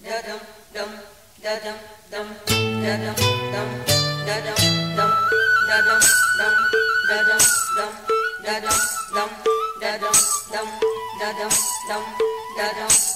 da dum dum da dum dum da dum dum da dum dum da dum dum da dum dum da dum dum da dum dum da dum dum da dum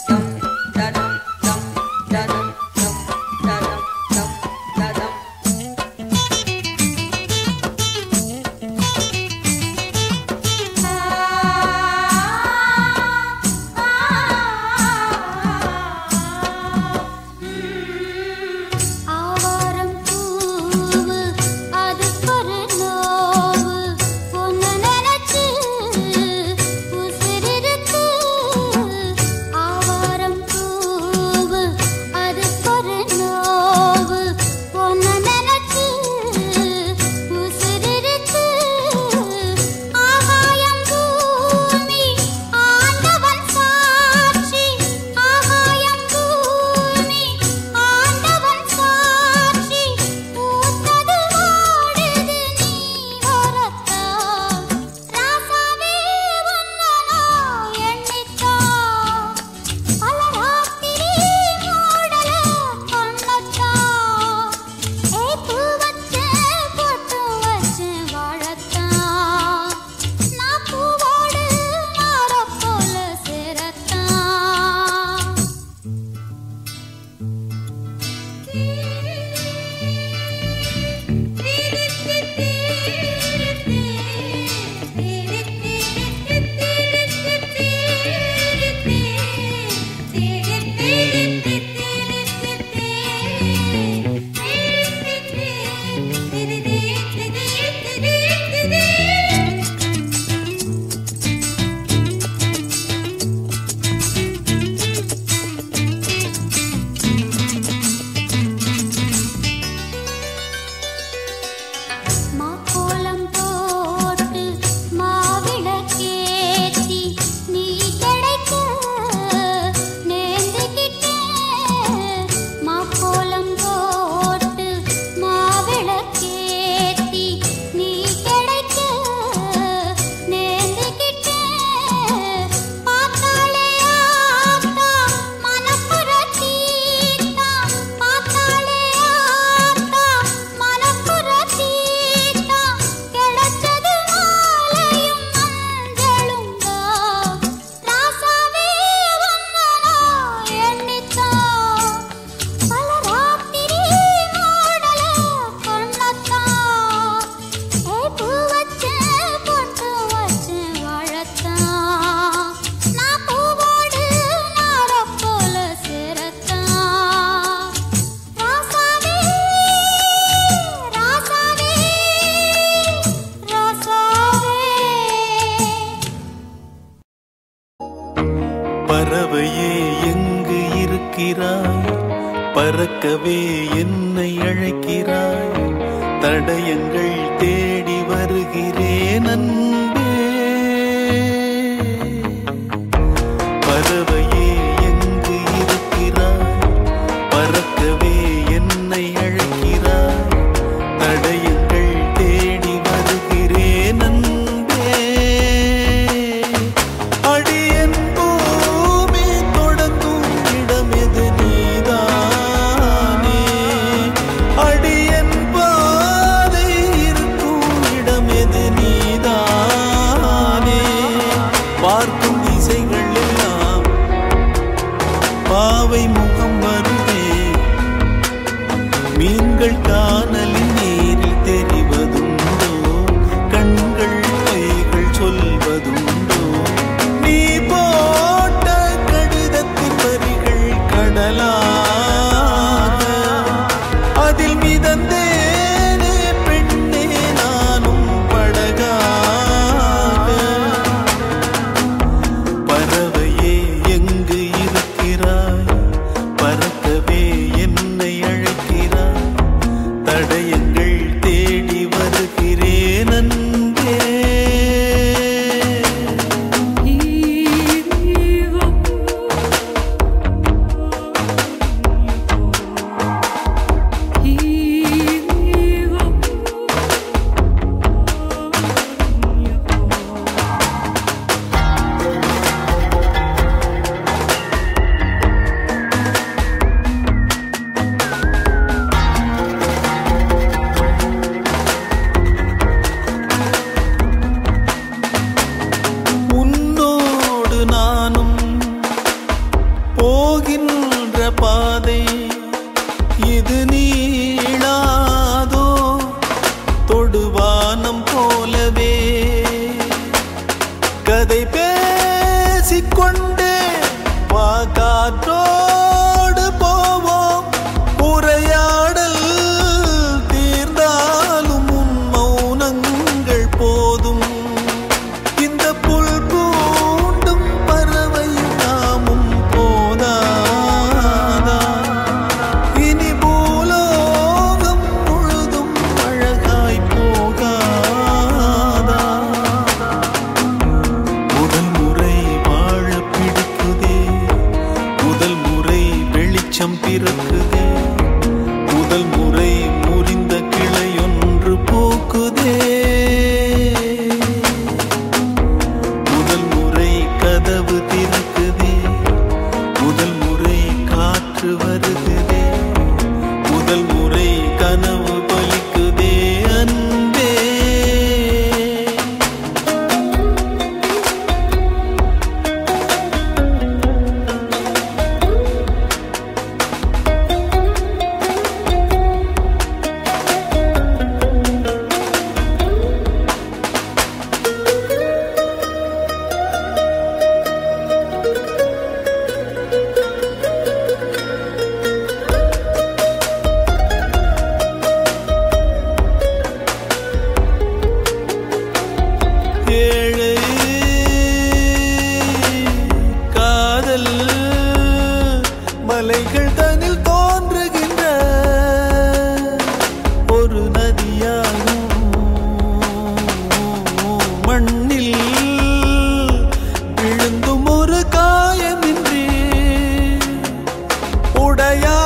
பார்க்கவே என்னை காணலாம். பிறக்குதே உடையா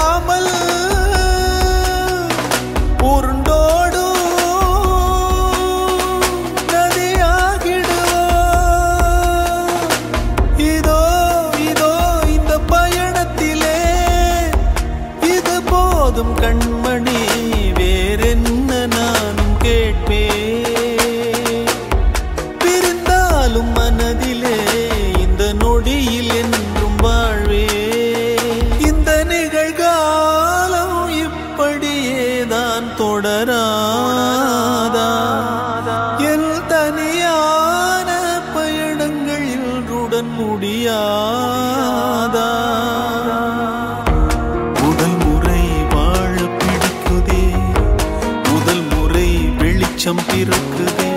பிறக்குதே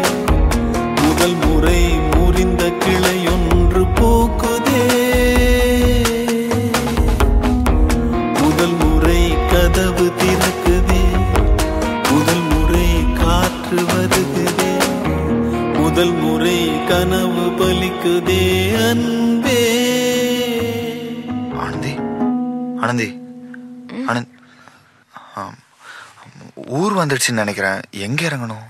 முதல் முறை முறிந்த கிளையொன்று பூக்குதே. முதல் முறை கதவு திறக்குதே. முதல் முறை காற்று வருகுதே. முதல் முறை கனவு பலிக்குதே அன்பே. ஆனந்தி ஆனந்தி. ஊர் வந்துடுச்சுன்னு நினைக்கிறேன். எங்க இறங்கணும்?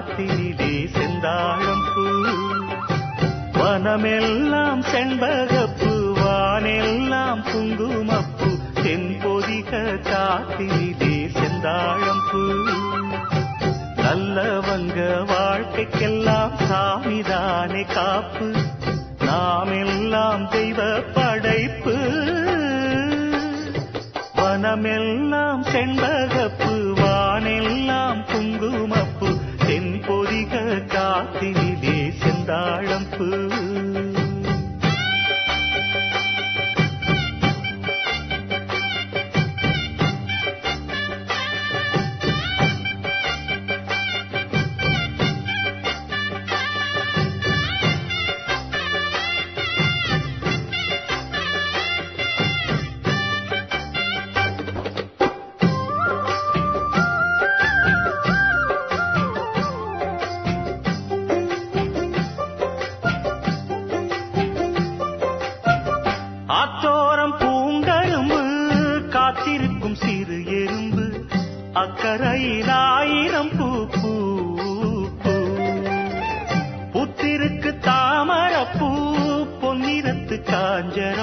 காட்டினிலே செந்தாழம் பூ வனமெல்லாம் செண்பகப்பு வானெல்லாம் குங்குமப்பு. தென்பொதிக காட்டினிலே செந்தாழம் பூ நல்லவங்க வாழ்க்கைக்கெல்லாம் சாமிதானே காப்பு. நாமெல்லாம் தெய்வ படைப்பு. வனமெல்லாம் செண்பகப்பு காத்தினிலே செந்தாழம்பூ. அக்கறையில்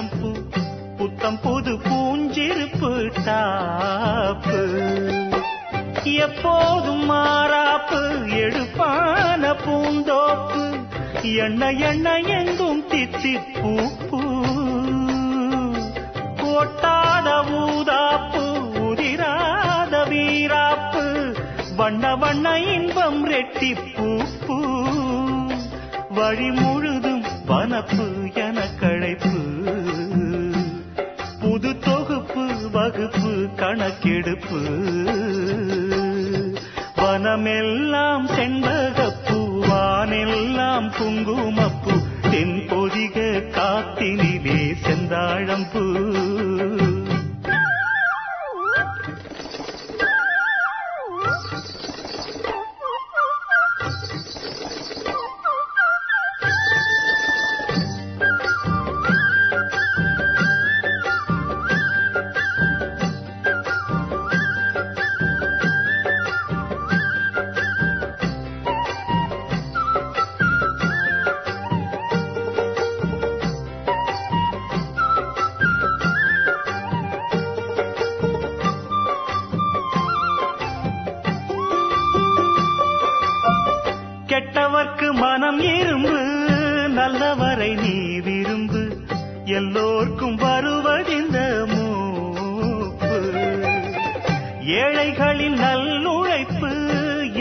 காஞ்சரம் பூ புத்தம் புது பூஞ்சிருப்பு தாப்பு எப்போதும் மாறாப்பு எடுப்பான பூந்தோப்பு. எண்ண எண்ண எங்கும் தித்தி பூப்பு. ஒட்டாத ஊதாப்பு உதிராத வீராப்பு. வண்ண வண்ண இன்பம் ரெட்டி பூப்பு. வழி முழுதும் வனப்பு என கழைப்பு கணக்கெடுப்பு. வனமெல்லாம் செண்பகப்பூ வானெல்லாம் குங்குமப்பூ தென்பொதிக காத்தினிலே செந்தாழம்பூ. கெட்டவர்க்கு மனம் இரும்பு நல்லவரை நீ விரும்பு எல்லோர்க்கும் வருவதிந்த மூப்பு. ஏழைகளின் நல்லுழைப்பு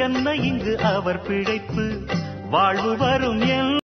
என்ன இங்கு அவர் பிழைப்பு. வாழ்வு வரும் என்